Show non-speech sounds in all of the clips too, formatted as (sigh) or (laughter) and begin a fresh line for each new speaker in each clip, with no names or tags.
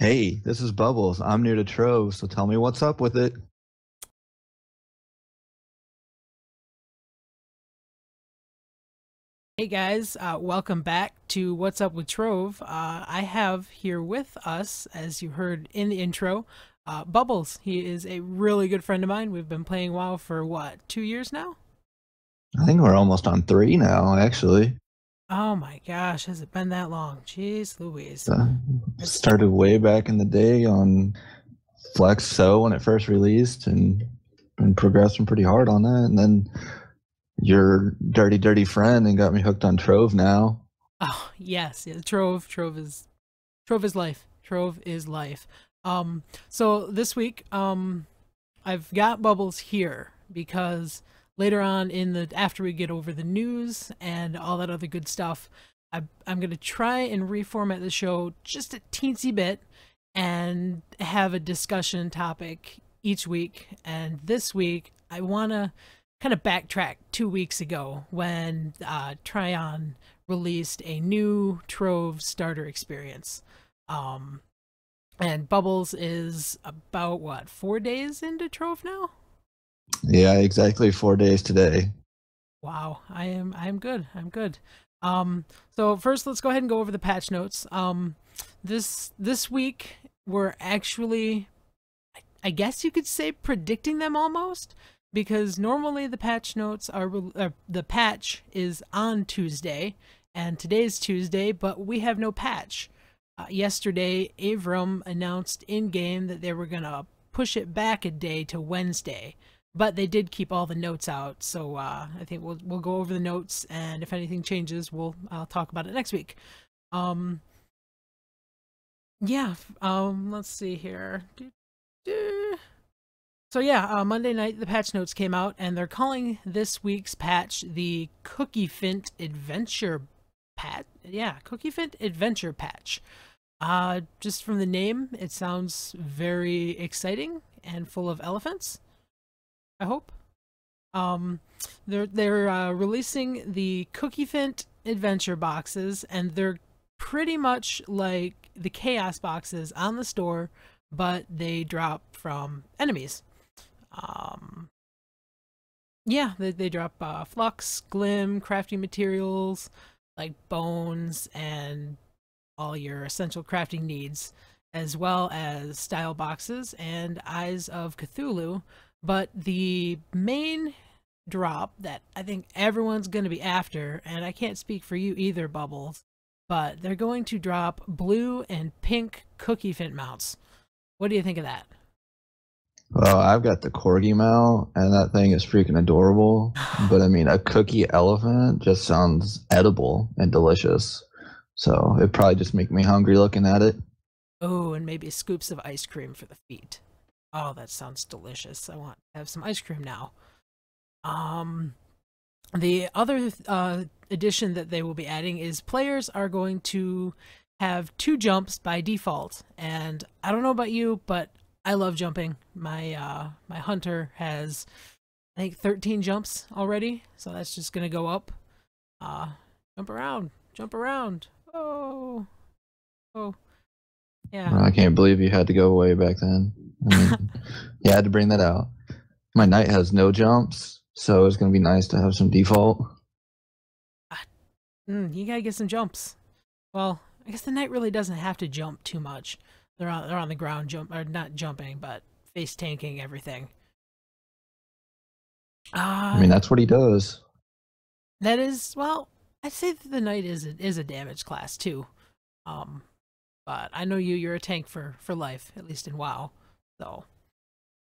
Hey, this is Bubbles. I'm new to Trove, so tell me what's up with it.
Hey guys, uh, welcome back to What's Up with Trove. Uh, I have here with us, as you heard in the intro, uh, Bubbles. He is a really good friend of mine. We've been playing WoW for what, two years now?
I think we're almost on three now, actually.
Oh my gosh, has it been that long? Jeez Louise.
Uh, started way back in the day on Flex So when it first released and been progressing pretty hard on that. And then your dirty, dirty friend and got me hooked on Trove now.
Oh yes, yeah. Trove, Trove is Trove is life. Trove is life. Um, so this week, um, I've got Bubbles here because later on in the after we get over the news and all that other good stuff, I, I'm gonna try and reformat the show just a teensy bit and have a discussion topic each week. And this week, I wanna kind of backtrack two weeks ago when uh, Trion released a new Trove starter experience. Um, and Bubbles is about what four days into Trove now.
Yeah, exactly four days today.
Wow, I am I am good. I'm good. Um, so first, let's go ahead and go over the patch notes. Um, this this week we're actually, I guess you could say, predicting them almost because normally the patch notes are uh, the patch is on Tuesday and today's Tuesday, but we have no patch. Uh, yesterday, Avram announced in game that they were gonna push it back a day to Wednesday, but they did keep all the notes out. So uh, I think we'll we'll go over the notes, and if anything changes, we'll I'll talk about it next week. Um, yeah. Um, let's see here. So yeah, uh, Monday night the patch notes came out, and they're calling this week's patch the Cookiephant Adventure Patch. Yeah, Cookiephant Adventure Patch. Uh, just from the name, it sounds very exciting and full of elephants. I hope. Um, they're they're uh, releasing the Cookiephant Adventure boxes, and they're pretty much like the Chaos boxes on the store, but they drop from enemies. Um, yeah, they, they drop uh, flux, glim, crafting materials like bones and all your essential crafting needs, as well as style boxes and Eyes of Cthulhu. But the main drop that I think everyone's going to be after, and I can't speak for you either, Bubbles, but they're going to drop blue and pink cookiephant mounts. What do you think of that?
Well, I've got the corgi mount, and that thing is freaking adorable. (sighs) But I mean, a cookie elephant just sounds edible and delicious. So it probably just make me hungry looking at it.
Oh, and maybe scoops of ice cream for the feet. Oh, that sounds delicious. I want to have some ice cream now. Um, the other uh, addition that they will be adding is players are going to have two jumps by default. And I don't know about you, but I love jumping. My uh my hunter has I think 13 jumps already, so that's just gonna go up. Uh jump around, jump around. Oh, oh, yeah.
I can't believe you had to go away back then. (laughs) I mean, you had to bring that out. My knight has no jumps, so it's gonna be nice to have some default.
Mm, you gotta get some jumps. Well, I guess the knight really doesn't have to jump too much. They're on they're on the ground jump or not jumping, but face tanking everything.
Uh, I mean that's what he does.
That is well, I'd say that the knight is a, is a damage class too. Um but I know you you're a tank for for life, at least in WoW. So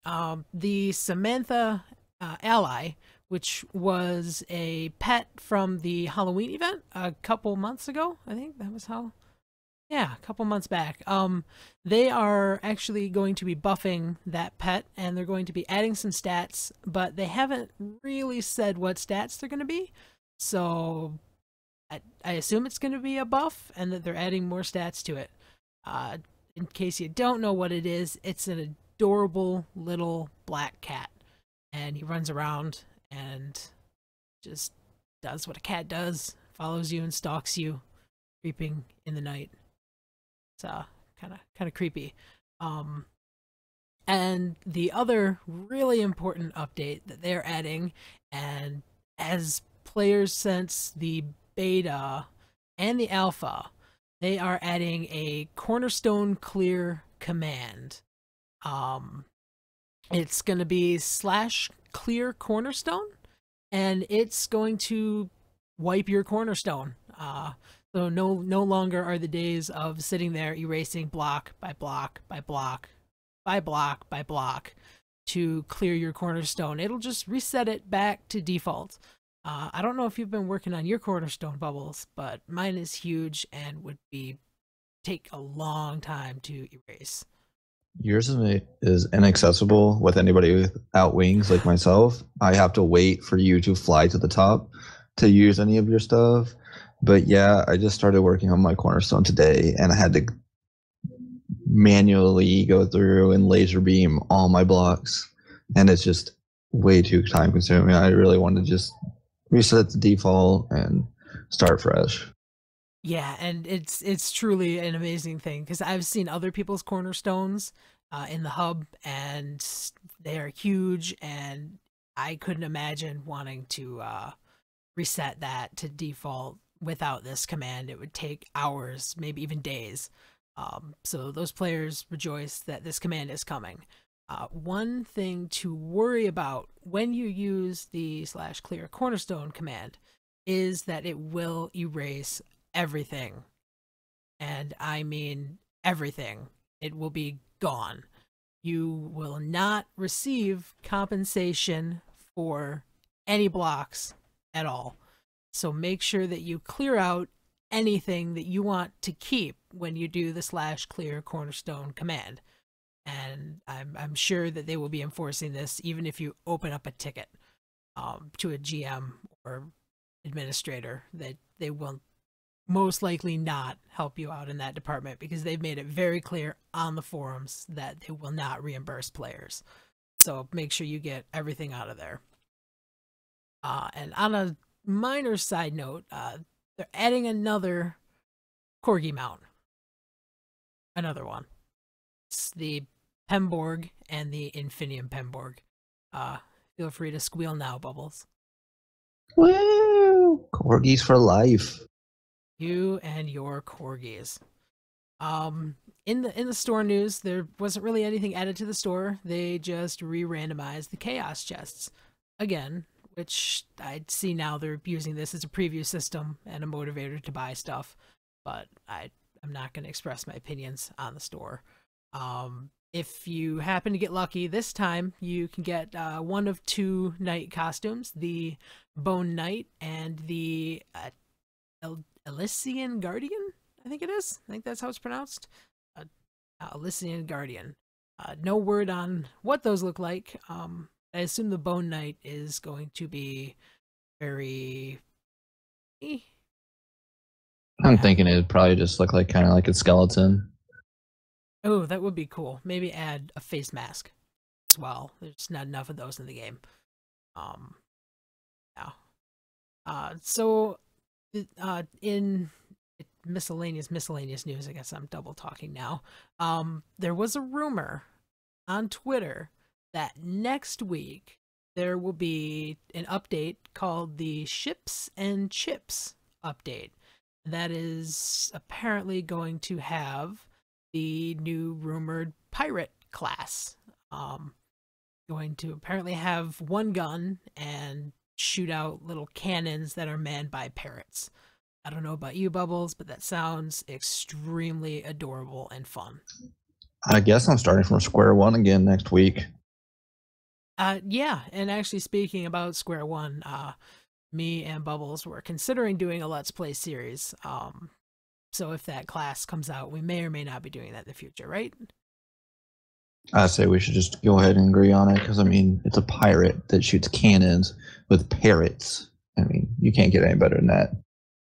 um the Samantha uh, ally, which was a pet from the Halloween event a couple months ago. I think that was how yeah, a couple months back. Um, they are actually going to be buffing that pet, and they're going to be adding some stats, but they haven't really said what stats they're going to be. So, I, I assume it's going to be a buff, and that they're adding more stats to it. Uh, in case you don't know what it is, it's an adorable little black cat, and he runs around and just does what a cat does, follows you and stalks you, creeping in the night. It's uh, kind of kind of creepy. Um, and the other really important update that they're adding, and as players since the beta and the alpha, they are adding a cornerstone clear command. Um, it's going to be slash clear cornerstone, and it's going to wipe your cornerstone. Uh, so no no longer are the days of sitting there erasing block by block by block by block by block to clear your cornerstone. It'll just reset it back to default. Uh, I don't know if you've been working on your cornerstone bubbles, but mine is huge and would be take a long time to erase.
Yours is, is inaccessible with anybody without wings like myself. I have to wait for you to fly to the top to use any of your stuff. But yeah, I just started working on my cornerstone today and I had to manually go through and laser beam all my blocks. And it's just way too time consuming. I really want to just reset the default and start fresh.
Yeah, and it's it's truly an amazing thing because I've seen other people's cornerstones uh, in the hub, and they are huge, and I couldn't imagine wanting to uh, reset that to default without this command. It would take hours, maybe even days. Um, so those players rejoice that this command is coming. Uh, one thing to worry about when you use the slash clear cornerstone command is that it will erase everything. And I mean everything. It will be gone. You will not receive compensation for any blocks at all. So make sure that you clear out anything that you want to keep when you do the slash clear cornerstone command. And I'm, I'm sure that they will be enforcing this even if you open up a ticket um, to a GM or administrator that they will most likely not help you out in that department because they've made it very clear on the forums that they will not reimburse players. So make sure you get everything out of there. Uh, and on a minor side note, uh, they're adding another corgi mount. Another one. It's the Pemborg and the Infinium Pemborg. Uh, feel free to squeal now, Bubbles.
Woo! Corgis for life.
You and your corgis. Um, in the in the store news, there wasn't really anything added to the store. They just re-randomized the chaos chests again, which I see now they're using this as a preview system and a motivator to buy stuff. But I I'm not going to express my opinions on the store. Um, if you happen to get lucky this time, you can get uh, one of two knight costumes: the Bone Knight and the uh, El- Elysian Guardian. I think it is. I think that's how it's pronounced. Uh, Elysian Guardian. Uh, no word on what those look like. Um, I assume the Bone Knight is going to be very.
I'm thinking it'd probably just look like kind of like a skeleton.
Oh, that would be cool. Maybe add a face mask as well. There's not enough of those in the game. Um, yeah. Uh, so, uh, in miscellaneous miscellaneous news, I guess I'm double talking now. Um, there was a rumor on Twitter that next week there will be an update called the Ships and Chips update. That is apparently going to have the new rumored pirate class. Um, going to apparently have one gun and shoot out little cannons that are manned by parrots. I don't know about you, Bubbles, but that sounds extremely adorable and fun.
I guess I'm starting from square one again next week.
Uh, yeah, and actually speaking about Square One, uh, me and Bubbles were considering doing a Let's Play series. Um, so if that class comes out, we may or may not be doing that in the future, right?
I say we should just go ahead and agree on it because I mean it's a pirate that shoots cannons with parrots. I mean you can't get any better than that.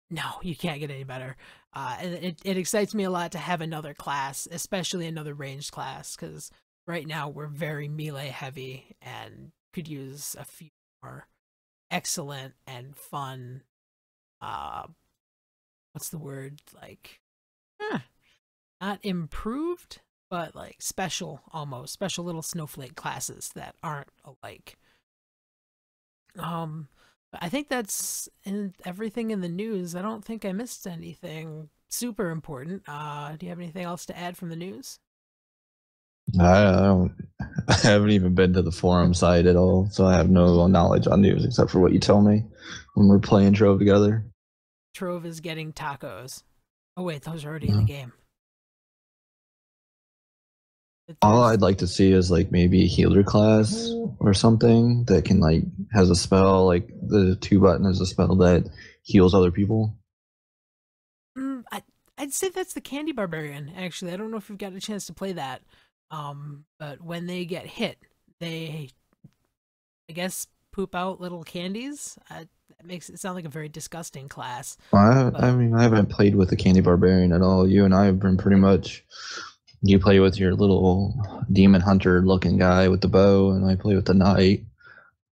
No, you can't get any better. Uh, and it it excites me a lot to have another class, especially another ranged class, because right now we're very melee heavy and could use a few more excellent and fun uh what's the word like eh, not improved, but like special almost special little snowflake classes that aren't alike. Um, I think that's in everything in the news. I don't think I missed anything super important. Uh, do you have anything else to add from the news?
I don't. (laughs) I haven't even been to the forum site at all, so I have no knowledge on news except for what you tell me when we're playing Trove together.
Trove is getting tacos. Oh wait, those are already in the game.
All I'd like to see is like maybe a healer class or something that can like has a spell like the two button is a spell that heals other people.
Mm, I I'd say that's the Candy Barbarian. Actually, I don't know if you've got a chance to play that. Um, but when they get hit, they, I guess, poop out little candies. Uh, that makes it sound like a very disgusting class.
I, I mean, I haven't played with the Candy Barbarian at all. You and I have been pretty much. You play with your little demon hunter looking guy with the bow, and I play with the knight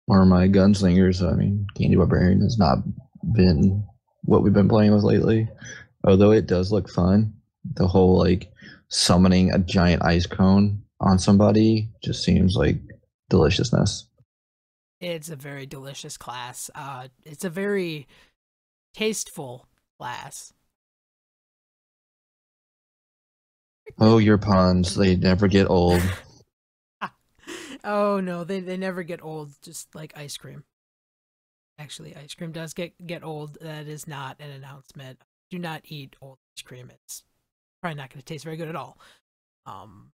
or my gunslingers. So, I mean, Candy Barbarian has not been what we've been playing with lately. Although it does look fun, the whole like summoning a giant ice cone on somebody just seems like deliciousness.
It's a very delicious class. Uh, it's a very tasteful class.
Oh, your puns, they never get old. (laughs)
oh no, they, they never get old, just like ice cream. Actually, ice cream does get, get old. That is not an announcement. Do not eat old ice cream. It's probably not going to taste very good at all. Um,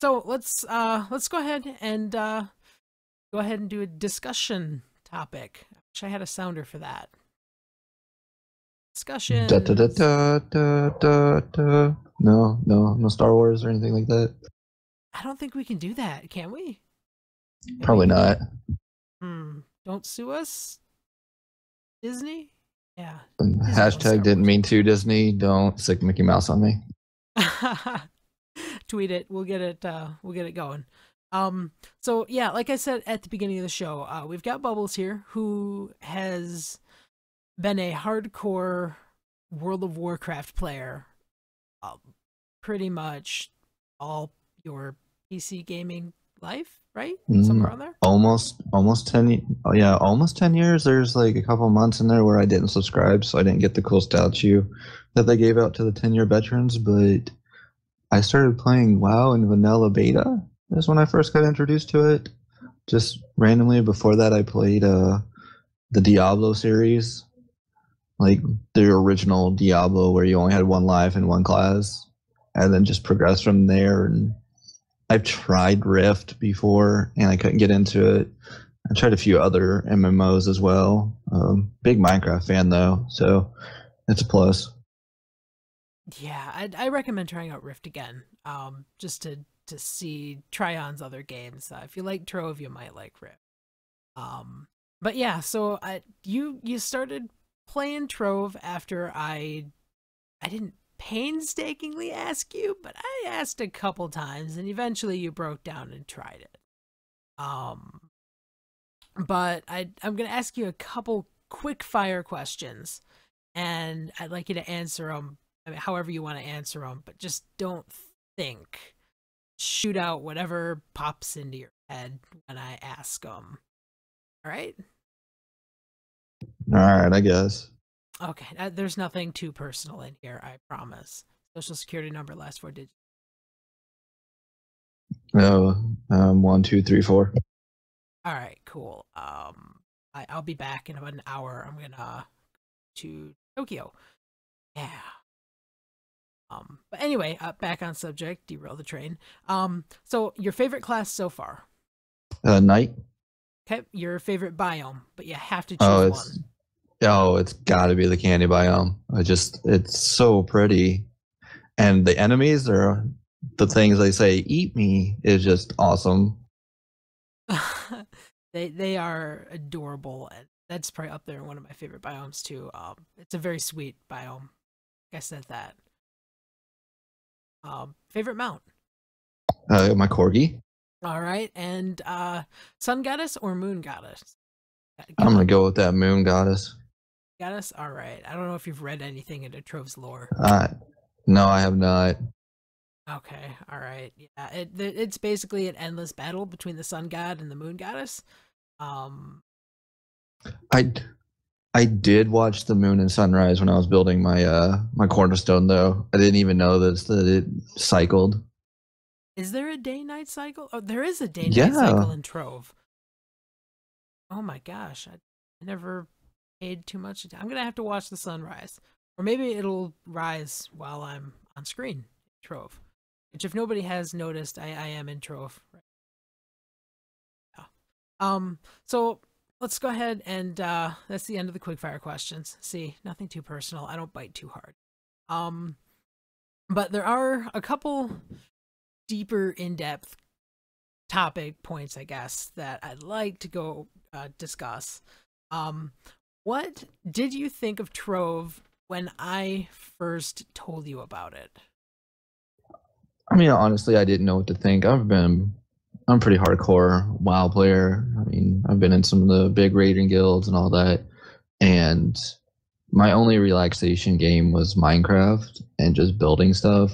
so let's uh, let's go ahead and uh, go ahead and do a discussion topic. I wish I had a sounder for that. Discussion.
Da, da, da, da, da, da, da. No, no, no Star Wars or anything like that.
I don't think we can do that, can we?
Probably not.
Hmm. Don't sue us, Disney. Yeah.
Hashtag didn't mean to Disney. Don't stick Mickey Mouse on me. (laughs)
Tweet it. We'll get it. Uh, we'll get it going. Um. So yeah, like I said at the beginning of the show, uh, we've got Bubbles here, who has been a hardcore World of Warcraft player, uh, pretty much all your PC gaming life right? Somewhere on there.
Almost, almost ten. Oh, yeah, almost ten years. There's like a couple months in there where I didn't subscribe, so I didn't get the cool statue that they gave out to the ten year veterans. But I started playing WoW in vanilla beta. That's when I first got introduced to it. Just randomly. Before that, I played uh, the Diablo series, like the original Diablo, where you only had one life and one class, and then just progressed from there and I've tried Rift before and I couldn't get into it. I tried a few other MMOs as well. Um, big Minecraft fan though, so it's a plus.
Yeah, I, I recommend trying out Rift again, um, just to to see Trion's other games. Uh, if you like Trove, you might like Rift. Um, but yeah, so I you you started playing Trove after I I didn't painstakingly ask you, but I asked a couple times and eventually you broke down and tried it. Um but I I'm going to ask you a couple quick fire questions and I'd like you to answer them I mean, however you want to answer them, but just don't think. Shoot out whatever pops into your head when I ask them. All right?
All right, I guess.
Okay, uh, there's nothing too personal in here, I promise. Social security number, last four digits.
No, um, one, two, three, four.
All right, cool. Um, I, I'll be back in about an hour. I'm gonna to Tokyo. Yeah. Um, but anyway, uh, back on subject. Derail the train. Um, so your favorite class so far?
Uh, knight.
Okay, your favorite biome, but you have to choose
oh, it's,
one.
Oh, it's got to be the candy biome. I just, it's so pretty, and the enemies are the things they say "eat me" is just awesome. (laughs)
they they are adorable, and that's probably up there in one of my favorite biomes too. Um, it's a very sweet biome. I said that. Um, favorite mount?
Uh, my corgi.
All right, and uh, sun goddess or moon goddess?
I'm gonna go with that moon goddess.
Goddess. All right. I don't know if you've read anything into Trove's lore.
Uh, no, I have not.
Okay, all right. Yeah, it, it's basically an endless battle between the sun god and the moon goddess. Um,
I I did watch the moon and sunrise when I was building my uh my cornerstone though. I didn't even know that that it cycled.
Is there a day night cycle? Oh, there is a day night yeah. cycle in Trove. Oh my gosh, I never paid too much. I'm gonna have to watch the sunrise, or maybe it'll rise while I'm on screen. Trove, which if nobody has noticed, I, I am in Trove. Yeah. Um. So let's go ahead and uh, that's the end of the quickfire questions. See, nothing too personal. I don't bite too hard. Um, but there are a couple deeper, in-depth topic points, I guess, that I'd like to go uh, discuss. Um, what did you think of Trove when I first told you about it?
I mean, honestly, I didn't know what to think. I've been I'm pretty hardcore WoW player. I mean, I've been in some of the big raiding guilds and all that. And my only relaxation game was Minecraft and just building stuff.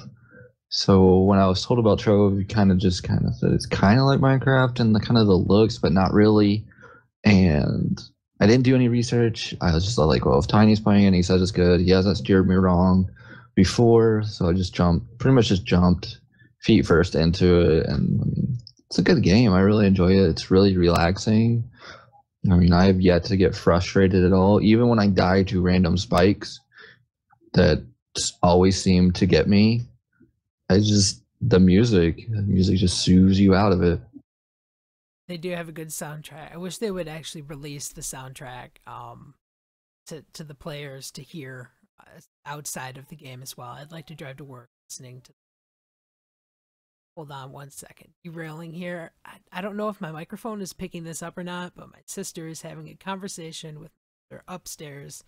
So when I was told about Trove, you kind of just kind of said it's kind of like Minecraft and the kind of the looks, but not really. And I didn't do any research. I was just like, well, if Tiny's playing and he says it's good, he hasn't steered me wrong before. So I just jumped, pretty much just jumped feet first into it. And it's a good game. I really enjoy it. It's really relaxing. I mean, I have yet to get frustrated at all. Even when I die to random spikes that always seem to get me, I just the music, the music just soothes you out of it.
They do have a good soundtrack. I wish they would actually release the soundtrack um, to to the players to hear uh, outside of the game as well. I'd like to drive to work listening to Hold on one second. Derailing here. I, I don't know if my microphone is picking this up or not, but my sister is having a conversation with her upstairs.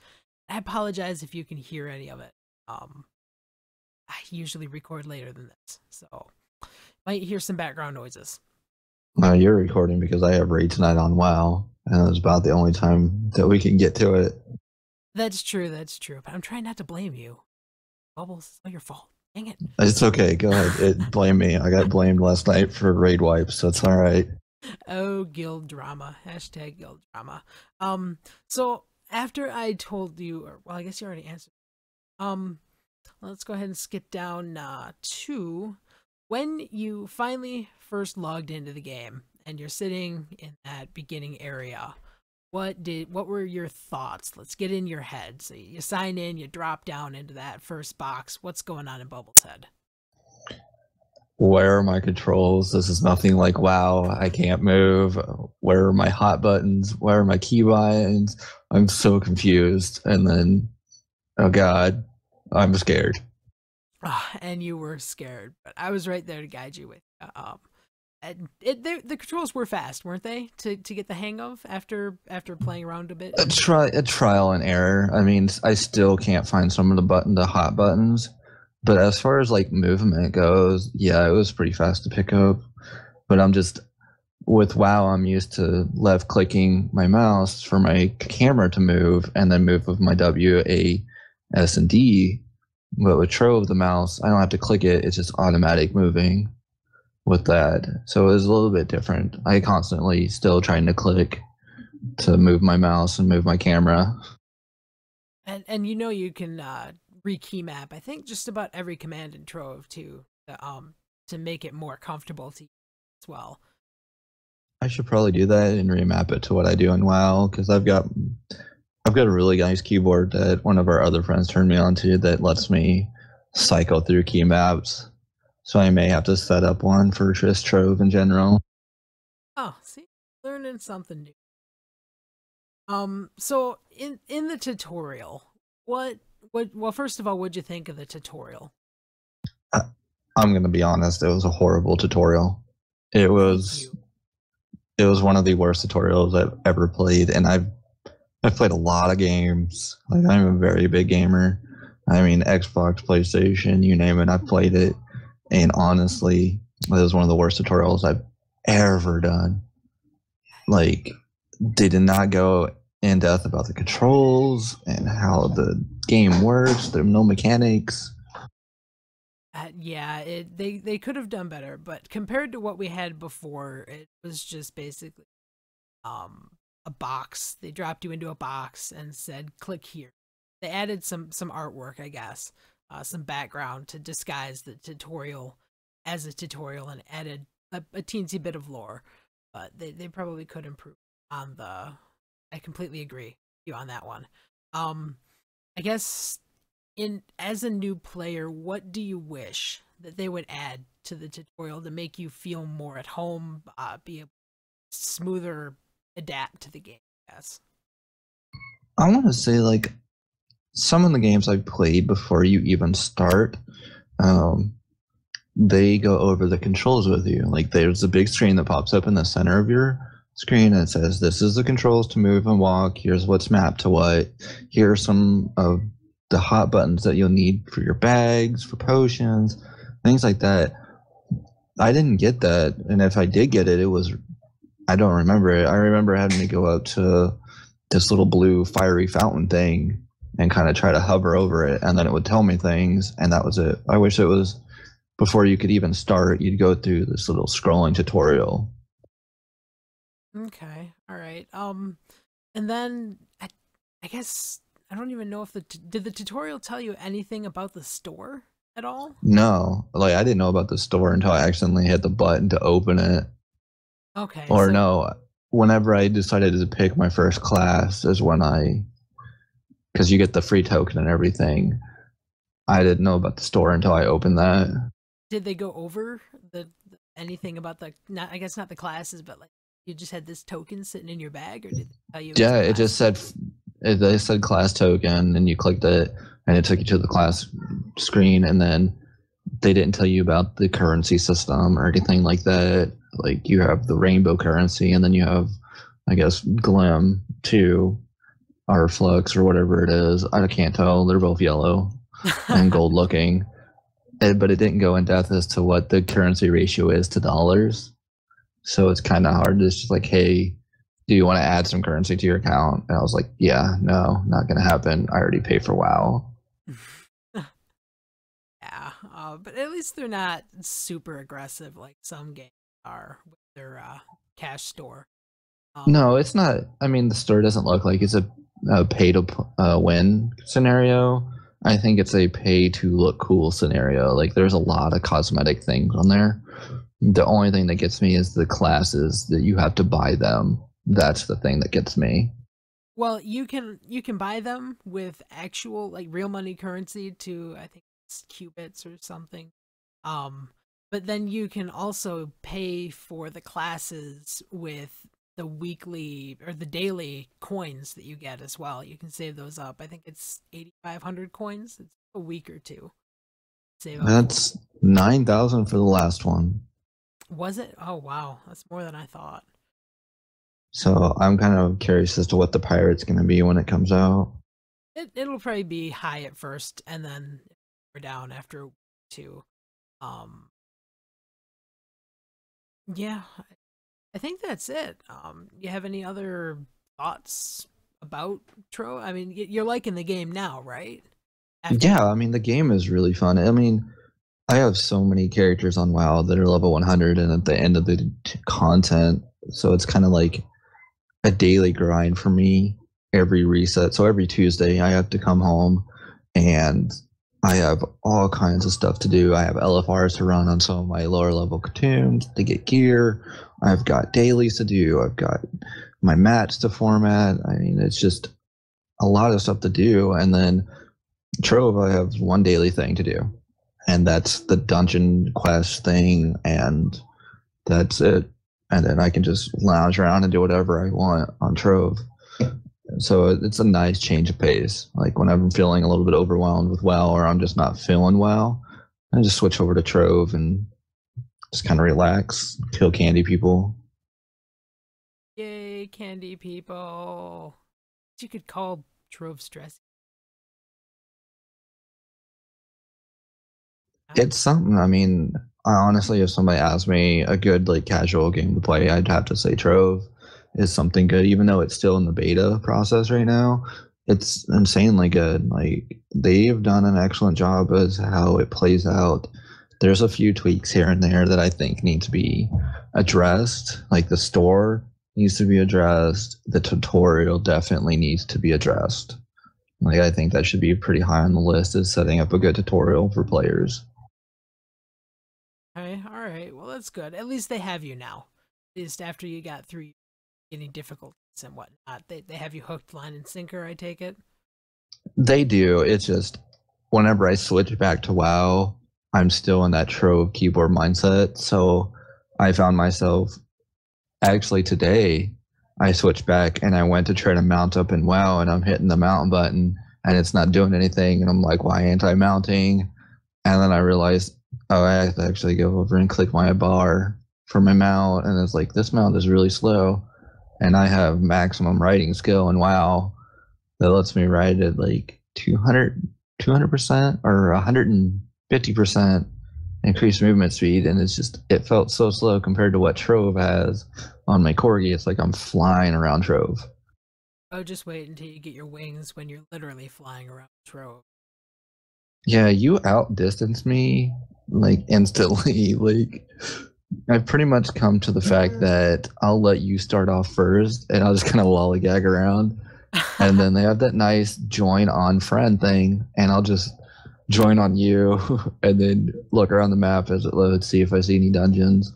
I apologize if you can hear any of it. Um, I usually record later than this, so might hear some background noises.
No, you're recording because I have raid tonight on WoW, and it's about the only time that we can get to it.
That's true. That's true. But I'm trying not to blame you. Bubbles, it's not your fault. Dang it.
It's okay. Go ahead. It, blame me. I got blamed last night for raid wipes, so it's all right.
Oh, guild drama. Hashtag guild drama. Um, so after I told you, or well, I guess you already answered. Um, let's go ahead and skip down uh, to when you finally first logged into the game and you're sitting in that beginning area what did what were your thoughts? Let's get in your head. So you sign in you drop down into that first box. What's going on in bubble's head?
Where are my controls? This is nothing like wow i can't move. Where are my hot buttons? Where are my key keybinds? I'm so confused. And then oh god i'm scared.
Oh, and you were scared but i was right there to guide you with um Uh, it, the controls were fast, weren't they? To to get the hang of after after playing around a bit.
A try a trial and error. I mean, I still can't find some of the button the hot buttons, but as far as like movement goes, yeah, it was pretty fast to pick up. But I'm just with WoW, I'm used to left clicking my mouse for my camera to move, and then move with my W, A, S, and D. But with Trove, the mouse, I don't have to click it; it's just automatic moving with that. So it was a little bit different. I constantly still trying to click to move my mouse and move my camera.
And and you know you can uh rekey map I think just about every command in Trove to um to make it more comfortable to use as well.
I should probably do that and remap it to what I do in WoW because I've got I've got a really nice keyboard that one of our other friends turned me on to that lets me cycle through key maps so I may have to set up one for just Trove in general.
Oh, see, learning something new. Um, so in in the tutorial, what what well, first of all, what'd you think of the tutorial?
I'm gonna be honest, it was a horrible tutorial. It was it was one of the worst tutorials I've ever played, and I've I've played a lot of games. Like I'm a very big gamer. I mean, Xbox, PlayStation, you name it, I've played it. And honestly, it was one of the worst tutorials I've ever done. Like, they did not go in depth about the controls and how the game works. There are no mechanics.
yeah, it, they they could have done better, but compared to what we had before, it was just basically um a box. They dropped you into a box and said click here. They added some some artwork, I guess, uh, some background to disguise the tutorial as a tutorial and added a, a teensy bit of lore. But they they probably could improve on the. I completely agree you on that one. Um, I guess in as a new player, what do you wish that they would add to the tutorial to make you feel more at home, uh, be a smoother adapt to the game? Yes.
I want to say like some of the games I've played before you even start, um, they go over the controls with you. Like there's a big screen that pops up in the center of your screen and it says, "This is the controls to move and walk. Here's what's mapped to what. Here are some of the hot buttons that you'll need for your bags, for potions, things like that. I didn't get that, and if I did get it, it was I don't remember it. I remember having to go out to this little blue fiery fountain thing and kind of try to hover over it, and then it would tell me things, and that was it. I wish it was before you could even start. You'd go through this little scrolling tutorial.
Okay, all right. Um, and then I, I guess I don't even know if the did the tutorial tell you anything about the store at all?
No, like I didn't know about the store until I accidentally hit the button to open it.
Okay.
Or so, no, whenever I decided to pick my first class is when I, because you get the free token and everything. I didn't know about the store until I opened that.
Did they go over the anything about the? Not I guess not the classes, but like you just had this token sitting in your bag, or did they tell you?
Yeah, it just said it, they said class token, and you clicked it, and it took you to the class screen, and then they didn't tell you about the currency system or anything like that. Like you have the rainbow currency, and then you have, I guess, Glim two, or Flux or whatever it is. I can't tell. They're both yellow and (laughs) gold looking, but it didn't go in depth as to what the currency ratio is to dollars. So it's kind of hard. It's just like, hey, do you want to add some currency to your account? And I was like, yeah, no, not going to happen. I already pay for WoW. (laughs)
yeah, uh, but at least they're not super aggressive like some games are with their uh, cash store.
Um, no, it's not. I mean, the store doesn't look like it's a, a pay to uh, win scenario. I think it's a pay to look cool scenario. Like, there's a lot of cosmetic things on there. The only thing that gets me is the classes that you have to buy them that's the thing that gets me.
Well, you can you can buy them with actual like real money currency to I think it's Cubits or something. Um but then you can also pay for the classes with the weekly or the daily coins that you get as well. You can save those up. I think it's 8500 coins. It's a week or two.
Save That's 9000 for the last one.
Was it? Oh wow, that's more than I thought.
So I'm kind of curious as to what the pirate's going to be when it comes out.
It it'll probably be high at first, and then we're down after two. Um, yeah, I think that's it. Um, you have any other thoughts about Tro? I mean, you're liking the game now, right?
After yeah, I mean the game is really fun. I mean, I have so many characters on WoW that are level 100, and at the end of the content, so it's kind of like a daily grind for me every reset. So every Tuesday, I have to come home and I have all kinds of stuff to do. I have LFRs to run on some of my lower level tombs to get gear. I've got dailies to do. I've got my mats to format. I mean, it's just a lot of stuff to do. And then Trove, I have one daily thing to do, and that's the dungeon quest thing, and that's it and then I can just lounge around and do whatever I want on Trove. So it's a nice change of pace. Like when I'm feeling a little bit overwhelmed with well, or I'm just not feeling well, I just switch over to Trove and just kind of relax, kill candy people.
Yay, candy people. You could call Trove stress.
It's something. I mean, I honestly, if somebody asked me a good like casual game to play, I'd have to say Trove is something good, even though it's still in the beta process right now. It's insanely good. Uh, like they've done an excellent job as how it plays out. there's a few tweaks here and there that I think need to be addressed. Like the store needs to be addressed. The tutorial definitely needs to be addressed. Like I think that should be pretty high on the list is setting up a good tutorial for players.
Okay, all right. Well, that's good. At least they have you now. At least after you got through any difficulties and whatnot, they they have you hooked, line and sinker. I take it.
They do. It's just whenever I switch back to WoW, I'm still in that trove keyboard mindset. So I found myself actually today I switched back and I went to try to mount up in WoW and I'm hitting the mount button and it's not doing anything and I'm like, why ain't I mounting? And then I realized, oh, I have to actually go over and click my bar for my mount and it's like this mount is really slow and I have maximum riding skill and WoW that lets me write at like 200 200% or 150% increased movement speed and it's just it felt so slow compared to what Trove has on my corgi it's like I'm flying around Trove
Oh, just wait until you get your wings when you're literally flying around Trove.
yeah you outdistance me like instantly (laughs) like I've pretty much come to the fact mm-hmm. that I'll let you start off first and I'll just kind of lollygag around and then they have that nice join on friend thing and I'll just join on you (laughs) and then look around the map as it loads, see if I see any dungeons.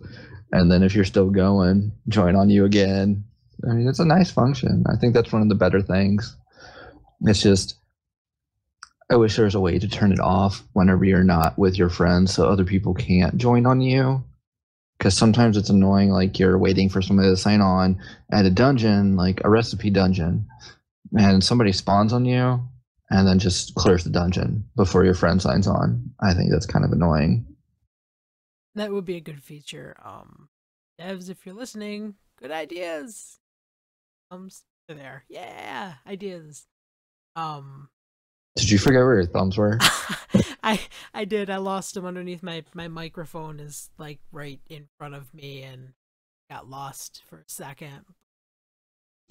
And then if you're still going, join on you again. I mean, it's a nice function. I think that's one of the better things. It's just, I wish there was a way to turn it off whenever you're not with your friends so other people can't join on you. Because sometimes it's annoying, like you're waiting for somebody to sign on at a dungeon, like a recipe dungeon, and somebody spawns on you and then just clears the dungeon before your friend signs on. I think that's kind of annoying.
That would be a good feature. Um, devs, if you're listening, good ideas. Thumbs there. Yeah, ideas. Um,
Did you forget where your thumbs were? (laughs)
I I did. I lost him underneath my my microphone is like right in front of me and got lost for a second.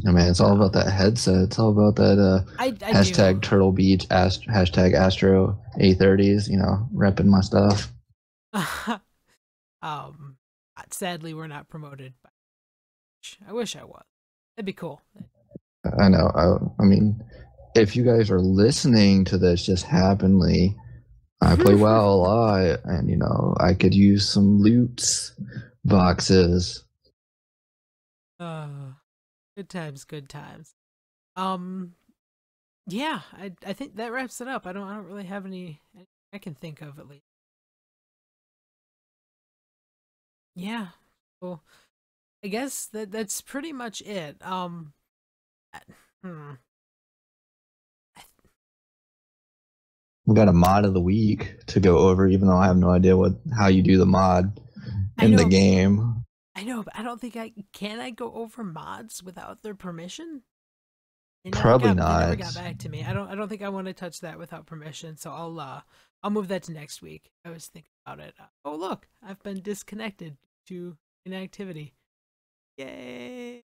I mean, it's all about that headset. It's all about that uh,
I, I
hashtag
do.
Turtle Beach, ast- hashtag Astro A30s. You know, repping my stuff. (laughs)
um, sadly, we're not promoted. By I wish I was. That'd be cool.
I know. I, I mean, if you guys are listening to this just happenly, I play WoW a lot, and you know, I could use some loot boxes.
Uh, good times, good times. Um, yeah, I I think that wraps it up. I don't I don't really have any I can think of at least. Yeah. Well, I guess that that's pretty much it. Um, hmm.
We got a mod of the week to go over, even though I have no idea what how you do the mod in the game.
I know, but I don't think I can. I go over mods without their permission. They
Probably
got, They never got back to me. I don't. I don't think I want to touch that without permission. So I'll. uh I'll move that to next week. I was thinking about it. Oh look, I've been disconnected to inactivity. Yay!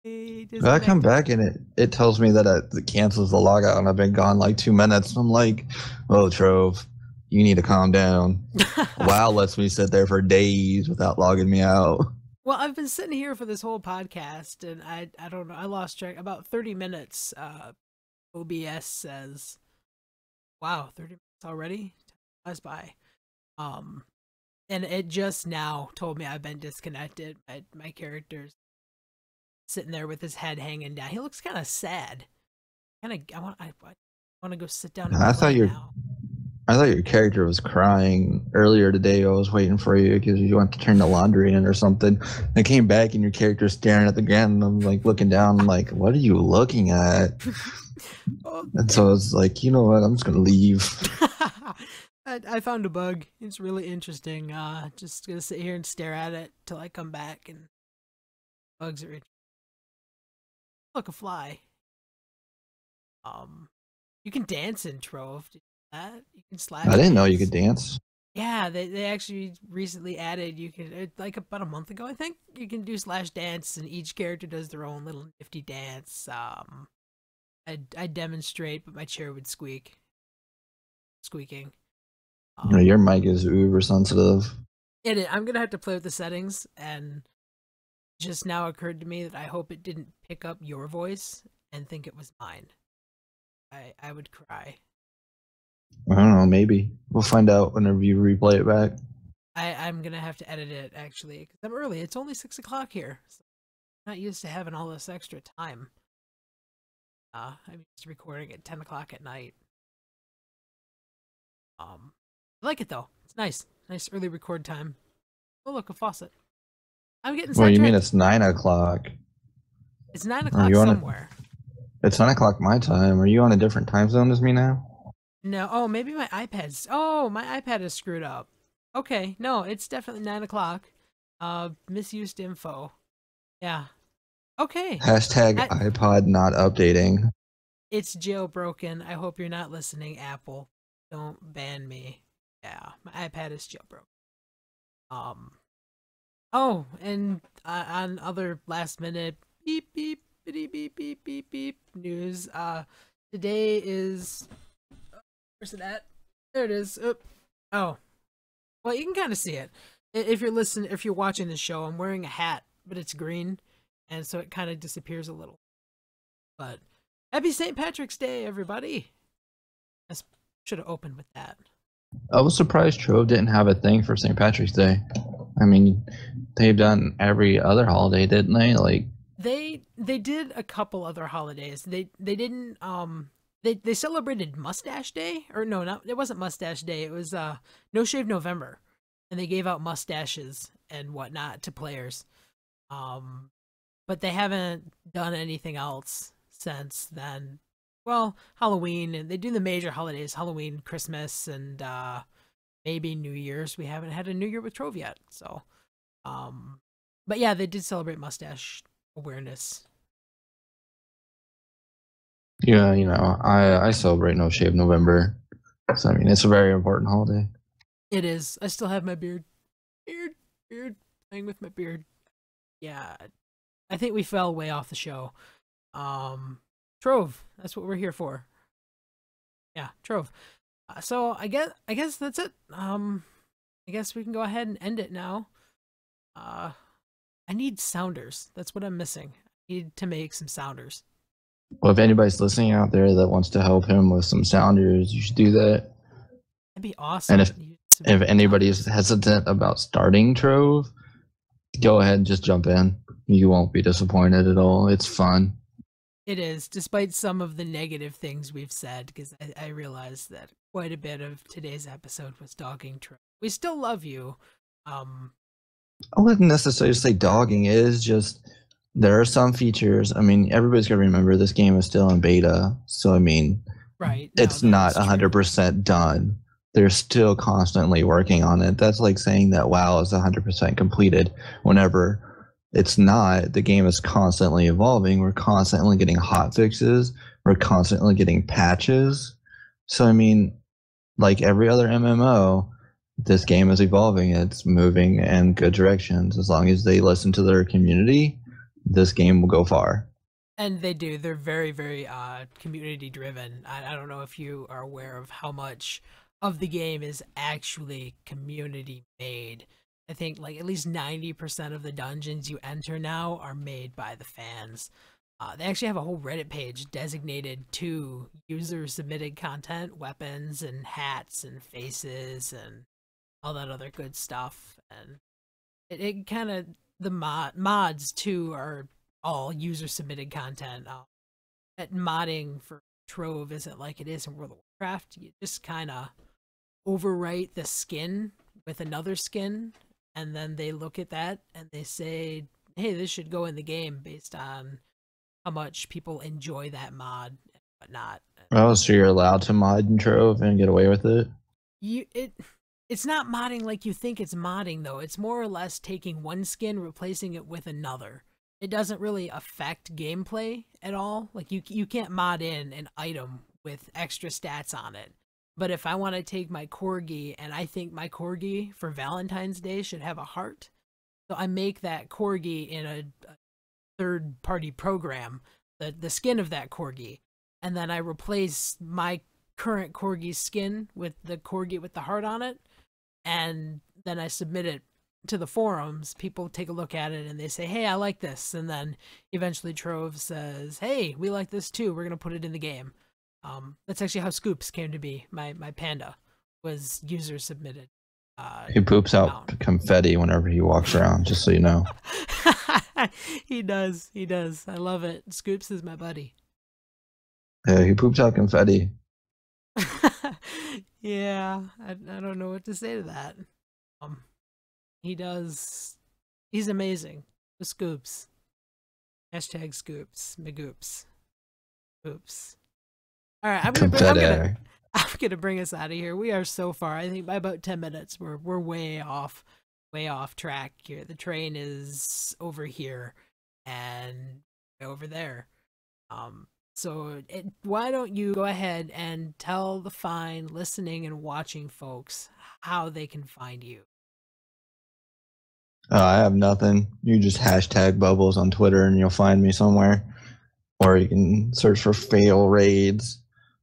I come back and it, it tells me that it, cancels the logout and I've been gone like two minutes. I'm like, oh, Trove, you need to calm down. (laughs) WoW lets me sit there for days without logging me out.
Well, I've been sitting here for this whole podcast, and I I don't know. I lost track. About thirty minutes. Uh, OBS says, "Wow, thirty minutes already." Flies by. Um, and it just now told me I've been disconnected. My my character's sitting there with his head hanging down. He looks kind of sad. Kind of. I want. I, I want to go sit down. And
I thought
now.
I thought your character was crying earlier today. I was waiting for you because you went to turn the laundry in or something. I came back and your character's staring at the ground. And I'm like looking down. I'm like, what are you looking at? (laughs)
Oh,
And so I was like, you know what? I'm just gonna leave. (laughs)
I, I found a bug. It's really interesting. Uh, just gonna sit here and stare at it till I come back. And bugs are Look, a fly. Um, you can dance in Trove. Did you know that you can slash.
I didn't know you could dance.
Yeah, they they actually recently added. You can uh, like about a month ago, I think. You can do slash dance, and each character does their own little nifty dance. Um, I I demonstrate, but my chair would squeak. Squeaking.
You know, your mic is uber sensitive.
It, I'm gonna have to play with the settings, and just now occurred to me that I hope it didn't pick up your voice and think it was mine. I I would cry.
I don't know. Maybe we'll find out whenever you replay it back.
I I'm gonna have to edit it actually because I'm early. It's only six o'clock here. So I'm not used to having all this extra time. Uh, I'm used to recording at ten o'clock at night. Um, I like it though. It's nice. Nice early record time. Oh look, a faucet. I'm getting
Well, you mean it's nine o'clock?
It's nine o'clock
on a-
somewhere.
It's nine o'clock my time. Are you on a different time zone as me now?
No, oh, maybe my iPad's. Oh, my iPad is screwed up. Okay, no, it's definitely nine o'clock. Uh, misused info. Yeah. Okay,
Hashtag
I-
iPod not updating.
it's jailbroken. I hope you're not listening, Apple. Don't ban me. Yeah, my iPad is jailbroken. Um. Oh, and uh, on other last minute beep beep beep beep beep beep beep news. Uh, today is. Where's it at? There it is. Oop. Oh, well, you can kind of see it if you're listening. If you're watching the show, I'm wearing a hat, but it's green, and so it kind of disappears a little. But happy St. Patrick's Day, everybody! I should have opened with that.
I was surprised Trove didn't have a thing for St. Patrick's Day. I mean, they've done every other holiday, didn't they? Like,
They they did a couple other holidays. They they didn't um they they celebrated Mustache Day or no not it wasn't Mustache Day. It was uh No Shave November, and they gave out mustaches and whatnot to players. Um, but they haven't done anything else since then. Well, Halloween and they do the major holidays: Halloween, Christmas, and uh maybe New Year's. We haven't had a New Year with Trove yet, so um. But yeah, they did celebrate mustache awareness.
yeah, you know, I I celebrate No Shave November. So I mean, it's a very important holiday.
It is. I still have my beard. Beard, beard, playing with my beard. Yeah, I think we fell way off the show. Um, Trove, that's what we're here for. Yeah, Trove. So I guess I guess that's it. Um, I guess we can go ahead and end it now. Uh, I need sounders. That's what I'm missing. I need to make some sounders.
Well, if anybody's listening out there that wants to help him with some sounders, you should do that.
That'd be awesome. And if-
If anybody is hesitant about starting Trove, go ahead and just jump in. You won't be disappointed at all. It's fun.
It is, despite some of the negative things we've said, because I, I realize that quite a bit of today's episode was dogging Trove. We still love you. Um,
I wouldn't necessarily say dogging it is just there are some features. I mean, everybody's got to remember this game is still in beta. So, I mean,
right. no,
it's not
is
100% done. They're still constantly working on it. That's like saying that WoW is 100% completed whenever it's not. The game is constantly evolving. We're constantly getting hot fixes, we're constantly getting patches. So, I mean, like every other MMO, this game is evolving. It's moving in good directions. As long as they listen to their community, this game will go far.
And they do. They're very, very uh, community driven. I, I don't know if you are aware of how much of the game is actually community made. I think like at least 90% of the dungeons you enter now are made by the fans. Uh, they actually have a whole Reddit page designated to user submitted content, weapons and hats and faces and all that other good stuff. And it, it kind of the mod mods too are all user submitted content. Uh, that modding for Trove isn't like it is in World of Warcraft. You just kind of overwrite the skin with another skin, and then they look at that and they say, "Hey, this should go in the game based on how much people enjoy that mod and whatnot."
Oh, so you're allowed to mod in Trove and get away with it?
you it it's not modding like you think it's modding though it's more or less taking one skin replacing it with another it doesn't really affect gameplay at all like you you can't mod in an item with extra stats on it but if i want to take my corgi and i think my corgi for valentine's day should have a heart so i make that corgi in a, third party program the the skin of that corgi and then i replace my current corgi skin with the corgi with the heart on it and then i submit it to the forums, people take a look at it and they say, "Hey, I like this," and then eventually Trove says, "Hey, we like this too. We're gonna put it in the game." Um, that's actually how Scoops came to be. My my panda was user submitted. Uh,
He poops out confetti whenever he walks around, just so you know. (laughs)
he does. He does. I love it. Scoops is my buddy.
Yeah, he poops out confetti. (laughs)
yeah, I, I don't know what to say to that. Um, he does. He's amazing. The scoops. Hashtag scoops. Magoops. Oops. All right, I'm gonna, bring, I'm gonna (laughs) I'm gonna bring us out of here. We are so far. I think by about ten minutes, we're we're way off, way off track here. The train is over here, and over there. Um, so it, why don't you go ahead and tell the fine listening and watching folks how they can find you?
Uh, I have nothing. You just hashtag bubbles on Twitter and you'll find me somewhere. Or you can search for fail raids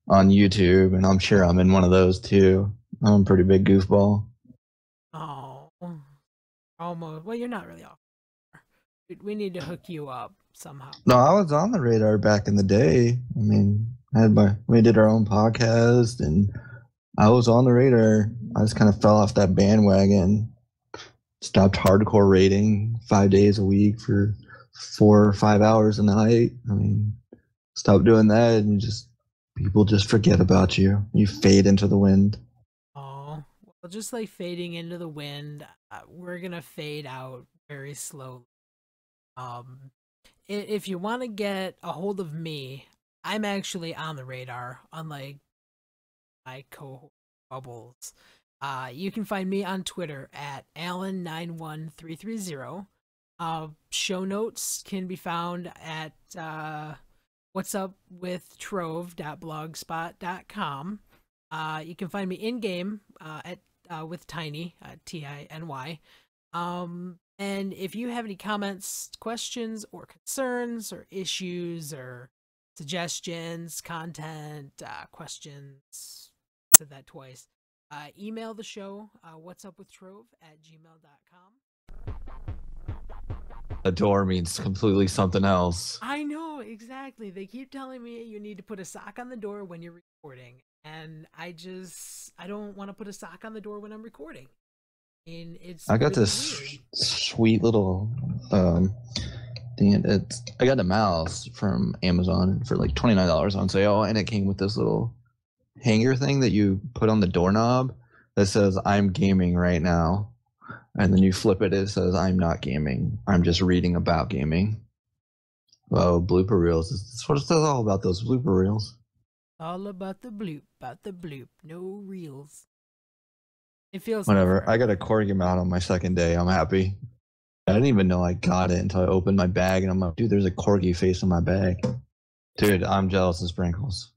on YouTube, and I'm sure I'm in one of those too. I'm a pretty big goofball.
Oh, almost. Well, you're not really off. We need to hook you up somehow.
No, I was on the radar back in the day. I mean, I had my we did our own podcast, and I was on the radar. I just kind of fell off that bandwagon. Stopped hardcore raiding five days a week for four or five hours a night. I mean, stop doing that, and just people just forget about you. You fade into the wind.
Oh, well, just like fading into the wind, uh, we're gonna fade out very slowly. Um, if you want to get a hold of me, I'm actually on the radar, unlike my co Bubbles. Uh, you can find me on Twitter at Alan91330. Uh, show notes can be found at uh, what's up with trove.blogspot.com. Uh, you can find me in game uh, at uh, with Tiny uh, T I N Y. Um, and if you have any comments, questions, or concerns, or issues, or suggestions, content, uh, questions, said that twice, uh, email the show, what's up with Trove at gmail.com.
Door means completely something else.
I know, exactly. They keep telling me you need to put a sock on the door when you're recording. And I just, I don't want to put a sock on the door when I'm recording. And it's.
I got really this weird. sweet little um, thing. It's I got a mouse from Amazon for like twenty nine dollars on sale, and it came with this little hanger thing that you put on the doorknob that says "I'm gaming right now," and then you flip it. It says "I'm not gaming. I'm just reading about gaming." Oh, blooper reels. That's what it's all about. Those blooper reels.
All about the bloop, about the bloop. No reels. It feels
whatever. Like I got a corgi mount on my second day. I'm happy. I didn't even know I got it until I opened my bag and I'm like, dude, there's a corgi face on my bag. Dude, I'm jealous of Sprinkles.